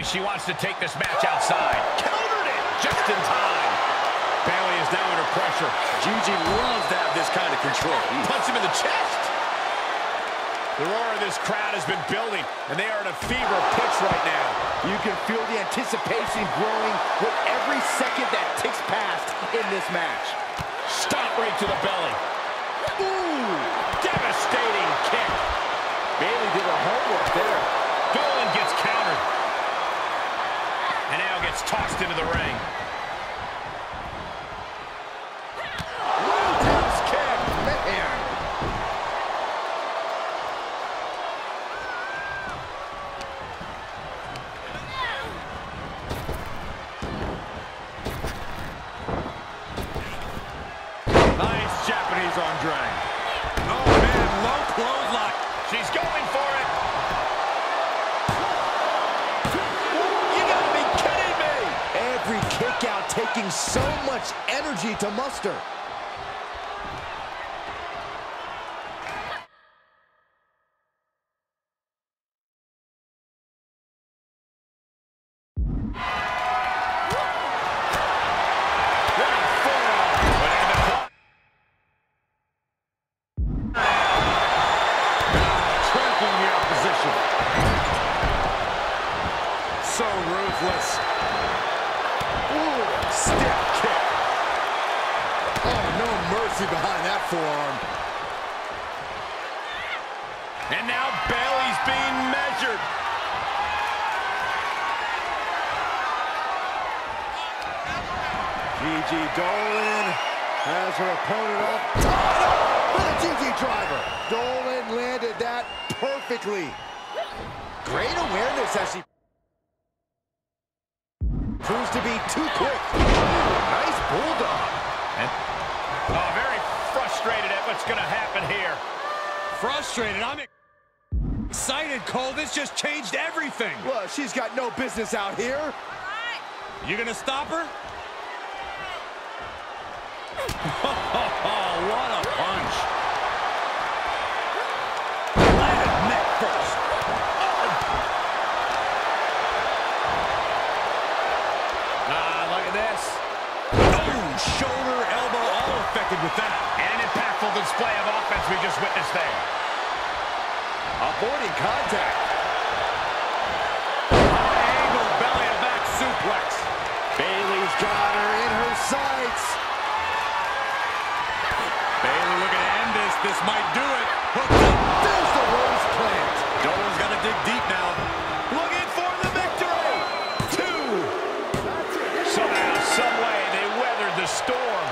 She wants to take this match outside. Countered it just in time. Bayley is now under pressure. Gigi loves to have this kind of control. Punch him in the chest. The roar of this crowd has been building, and they are at a fever pitch right now. You can feel the anticipation growing with every second that ticks past in this match. Stop right to the belly. Ooh, devastating kick. Bayley did her homework there. Dolan gets countered. And now gets tossed into the ring. Roundhouse kick. Man. Nice Japanese drag. Oh, man, low clothesline. She's going for it. You gotta be kidding me. Every kick out taking so much energy to muster. Right forearm. But into the clock. Trampling the opposition. So ruthless. Ooh, stiff kick. Oh, no mercy behind that forearm. And now Bayley's being measured. Gigi Dolan has her opponent up top with a Gigi driver. Dolan landed that perfectly. Great awareness as she proves to be too quick. Nice bulldog. And, oh, very frustrated at what's going to happen here. Frustrated. I'm excited, Cole. This just changed everything. Well, she's got no business out here. You gonna stop her? Oh, what a punch. Landed neck first. Ah, look at this. Ooh, shoulder, elbow, all affected with that. An impactful display of offense we just witnessed there. Avoiding contact. High angle belly to back suplex. Bayley's got her in her sights. Bayley looking to end this. Might do it. Hooked up. There's the rose plant. Dolan's got to dig deep now. Looking for the victory. Two. Somehow, some way, they weathered the storm.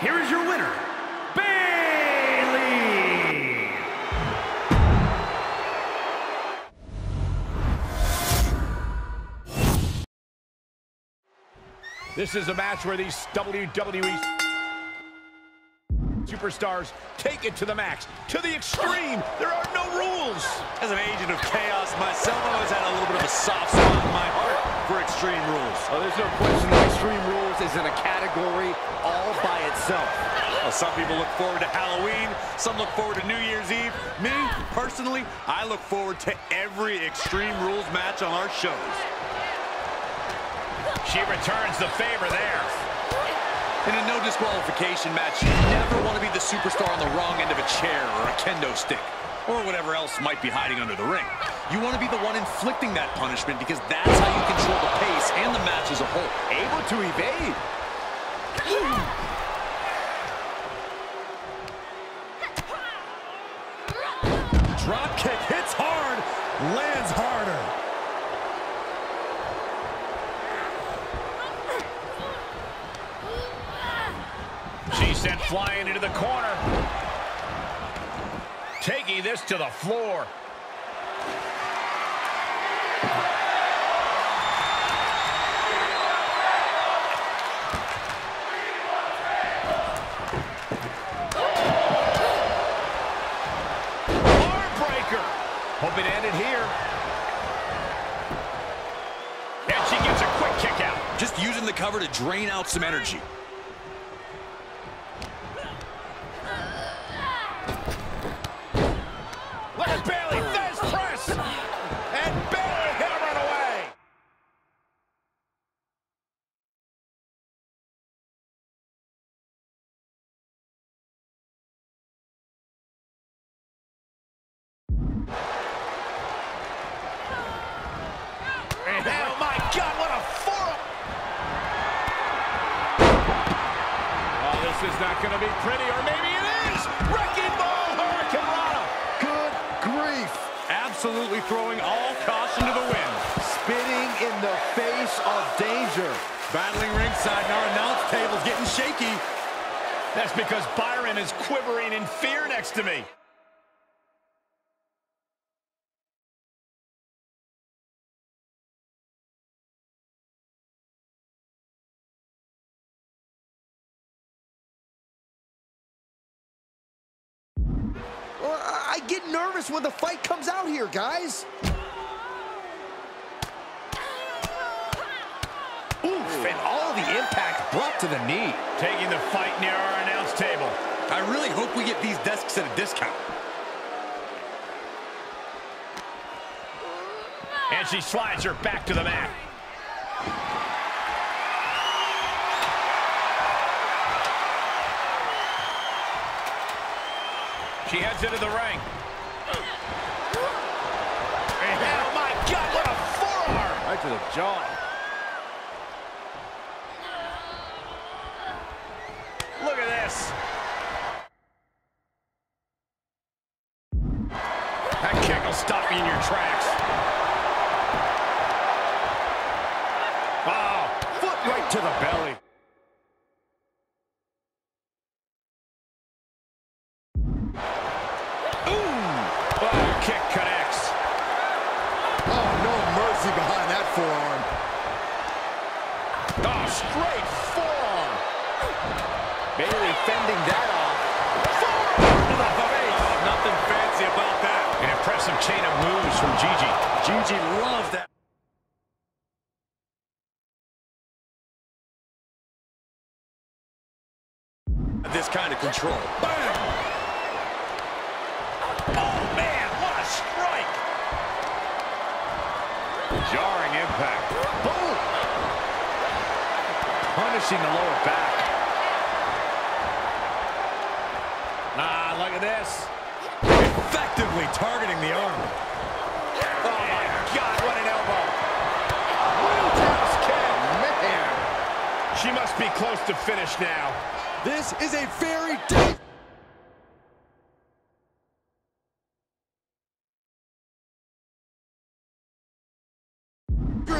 Here is your winner, Bayley. This is a match where these WWE superstars take it to the max, to the extreme. There are no rules. As an agent of chaos myself, I've always had a little bit of a soft spot in my heart for extreme rules. Oh, there's no question that Extreme Rules is in a category all by itself. Well, some people look forward to Halloween, some look forward to New Year's Eve. Me, personally, I look forward to every Extreme Rules match on our shows. She returns the favor there. In a no disqualification match, you never want to be the superstar on the wrong end of a chair or a kendo stick, or whatever else might be hiding under the ring. You want to be the one inflicting that punishment because that's how you control the pace and the match as a whole. Able to evade. Drop kick hits hard, lands flying into the corner. Taking this to the floor. Hoping to end it here. And she gets a quick kick out. Just using the cover to drain out some energy. Grief. Absolutely throwing all caution to the wind. Spitting in the face of danger. Battling ringside, and our announce table's getting shaky. That's because Byron is quivering in fear next to me. I I get nervous when the fight comes out here, guys. Oof, and all the impact brought to the knee. Taking the fight near our announce table. I really hope we get these desks at a discount. And she slides her back to the mat. She heads into the ring. oh my God, what a forearm! Right to the jaw. Look at this. That kick will stop you in your tracks. Oh, Foot right to the belly. oh kick connects. Oh, no mercy behind that forearm. Oh, straight forearm. Bayley that off. To the. Oh, nothing fancy about that. An impressive chain of moves from Gigi. Gigi loves that. This kind of control. Bam! Oh, man, what a strike. Jarring impact. Boom. Punishing the lower back. Ah, look at this. Effectively targeting the arm. Oh, my God, what an elbow. Roundhouse kick. Man. She must be close to finish now. This is a very dangerous...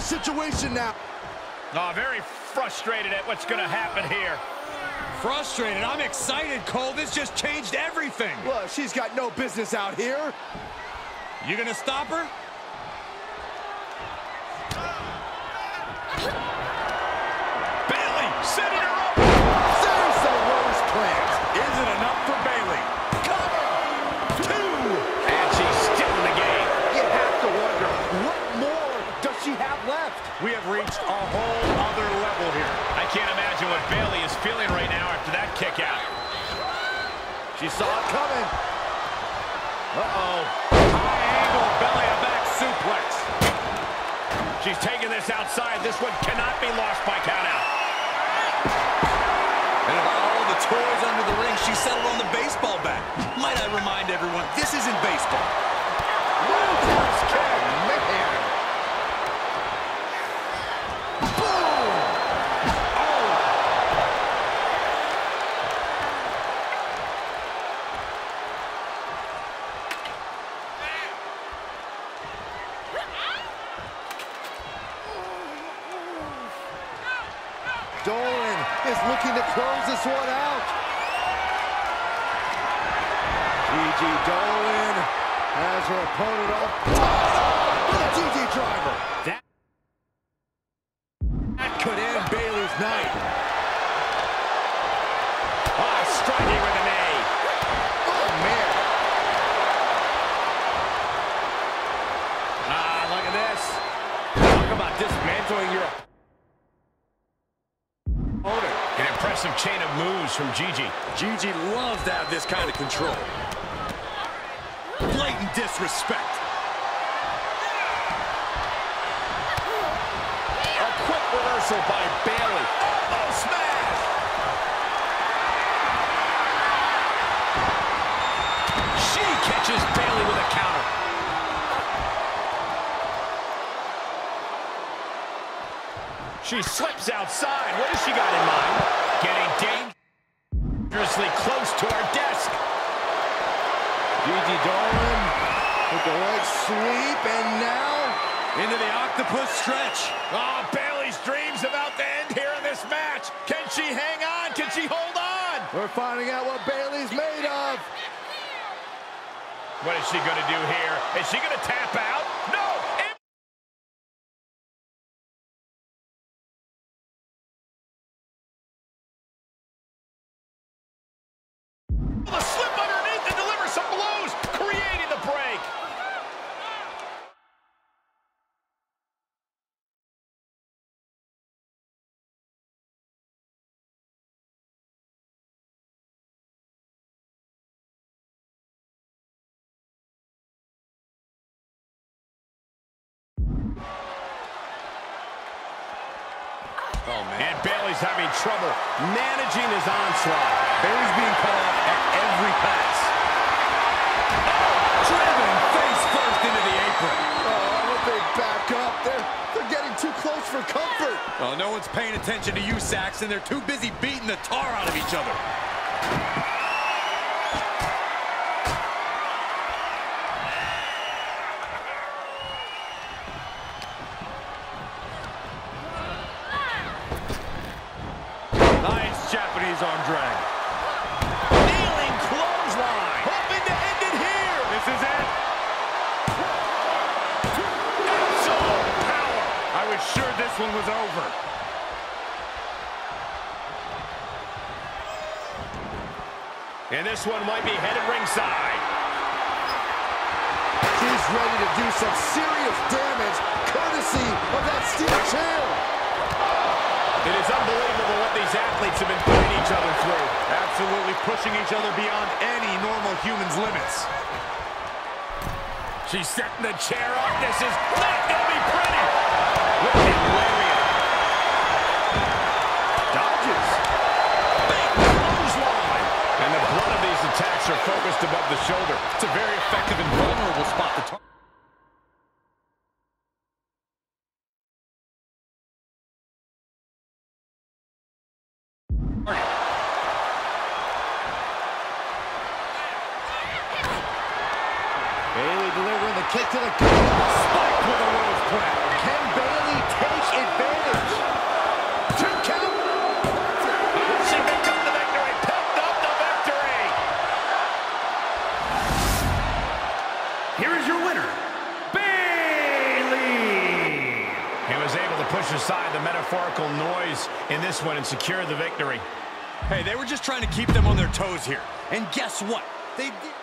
situation now. Oh, very frustrated at what's going to happen here. Frustrated. I'm excited, Cole. This just changed everything. Well, she's got no business out here. You gonna stop her? Bayley setting her up. There's the rose plant. Is it enough for Bayley? Cover. Two. And she's still in the game. You have to wonder, what more does she have left? We have reached a whole other level here. I can't imagine what Bayley is feeling right now after that kick out. She saw it coming. Uh-oh. High angle belly to back suplex. She's taking this outside. This one cannot be lost by countout. And of all the toys under the ring, she settled on the baseball bat. Might I remind everyone, this isn't baseball kick. Man. Boom. Dolan is looking to close this one out. Gigi Dolan has her opponent off. with a Gigi driver. That That could end Bayley's night. Ah, striking with a knee. Oh, man. Ah, look at this. Talk about dismantling your impressive chain of moves from Gigi. Gigi loves to have this kind of control. Blatant disrespect. A quick reversal by Bayley. Oh, smash! She catches Bayley with a counter. She slips outside. What has she got in mind? Getting dangerously close to our desk. Gigi Dolan with the leg sweep, and now into the octopus stretch. Ah, oh, Bayley's dreams about to end here in this match. Can she hang on? Can she hold on? we're finding out what Bayley's made of. What is she going to do here? Is she going to tap out? No! Oh, man. And Bayley's having trouble managing his onslaught. Bayley's being cut off at every pass. Oh, driven face first into the apron. Oh, what they back up. They're, they're getting too close for comfort. Oh, no one's paying attention to you, Saxton. They're too busy beating the tar out of each other. One was over. And this one might be headed ringside. He's ready to do some serious damage, courtesy of that steel chair. It is unbelievable what these athletes have been putting each other through. Absolutely pushing each other beyond any normal human's limits. She's setting the chair up. This is not going to be pretty. Wicked lariat. Dodges. Big clothesline. And the brunt of these attacks are focused above the shoulder. It's a very effective and vulnerable spot to target. Bayley delivering the kick to the gut. Spiked with a rose plant. Can Bayley take advantage? Two count. She picked up the victory. Picked up the victory. Here is your winner, Bayley. He was able to push aside the metaphorical noise in this one and secure the victory. Hey, they were just trying to keep them on their toes here. And guess what? They did.